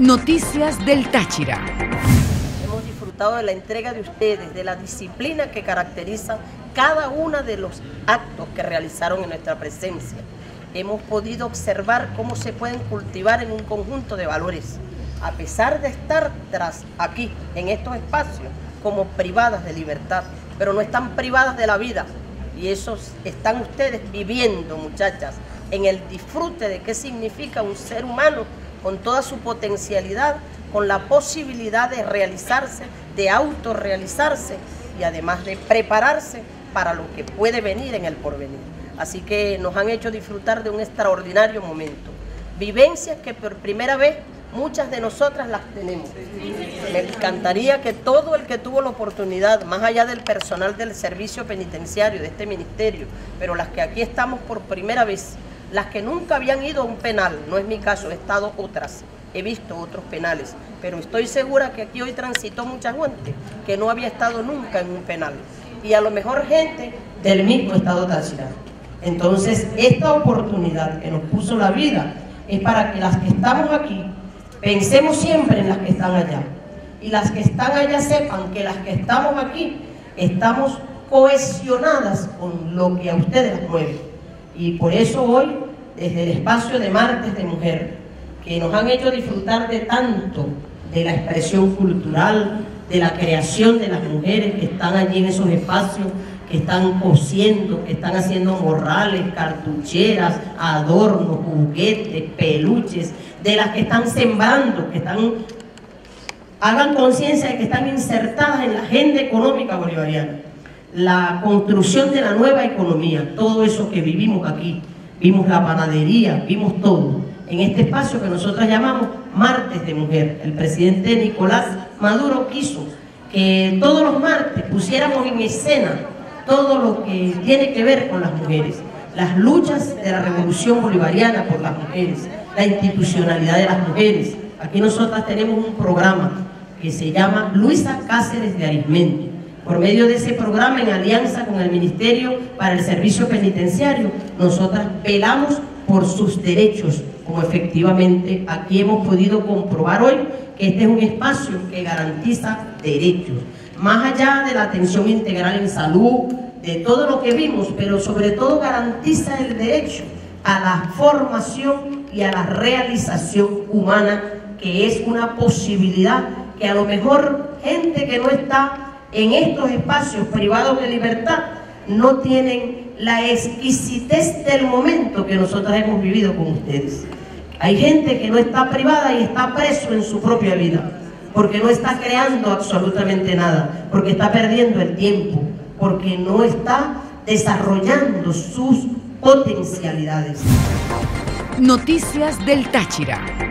Noticias del Táchira. Hemos disfrutado de la entrega de ustedes, de la disciplina que caracteriza cada uno de los actos que realizaron en nuestra presencia. Hemos podido observar cómo se pueden cultivar en un conjunto de valores, a pesar de estar tras aquí, en estos espacios, como privadas de libertad, pero no están privadas de la vida. Y eso están ustedes viviendo, muchachas, en el disfrute de qué significa un ser humano con toda su potencialidad, con la posibilidad de realizarse, de autorrealizarse y además de prepararse para lo que puede venir en el porvenir. Así que nos han hecho disfrutar de un extraordinario momento. Vivencias que por primera vez muchas de nosotras las tenemos. Me encantaría que todo el que tuvo la oportunidad, más allá del personal del servicio penitenciario, de este ministerio, pero las que aquí estamos por primera vez, las que nunca habían ido a un penal, no es mi caso, he estado otras, he visto otros penales, pero estoy segura que aquí hoy transitó mucha gente que no había estado nunca en un penal. Y a lo mejor gente del mismo estado Táchira. Entonces, esta oportunidad que nos puso la vida es para que las que estamos aquí pensemos siempre en las que están allá. Y las que están allá sepan que las que estamos aquí estamos cohesionadas con lo que a ustedes mueve. Y por eso hoy, desde el espacio de Martes de Mujer, que nos han hecho disfrutar de tanto de la expresión cultural, de la creación de las mujeres que están allí en esos espacios, que están cosiendo, que están haciendo morrales, cartucheras, adornos, juguetes, peluches, de las que están sembrando, que están, hagan conciencia de que están insertadas en la agenda económica bolivariana la construcción de la nueva economía, todo eso que vivimos aquí, vimos la panadería, vimos todo, en este espacio que nosotros llamamos Martes de Mujer. El presidente Nicolás Maduro quiso que todos los martes pusiéramos en escena todo lo que tiene que ver con las mujeres, las luchas de la revolución bolivariana por las mujeres, la institucionalidad de las mujeres. Aquí nosotras tenemos un programa que se llama Luisa Cáceres de Arismendi por medio de ese programa, en alianza con el Ministerio para el Servicio Penitenciario, nosotras velamos por sus derechos, como efectivamente aquí hemos podido comprobar hoy que este es un espacio que garantiza derechos. Más allá de la atención integral en salud, de todo lo que vimos, pero sobre todo garantiza el derecho a la formación y a la realización humana, que es una posibilidad que a lo mejor gente que no está en estos espacios privados de libertad no tienen la exquisitez del momento que nosotros hemos vivido con ustedes. Hay gente que no está privada y está preso en su propia vida, porque no está creando absolutamente nada, porque está perdiendo el tiempo, porque no está desarrollando sus potencialidades. Noticias del Táchira.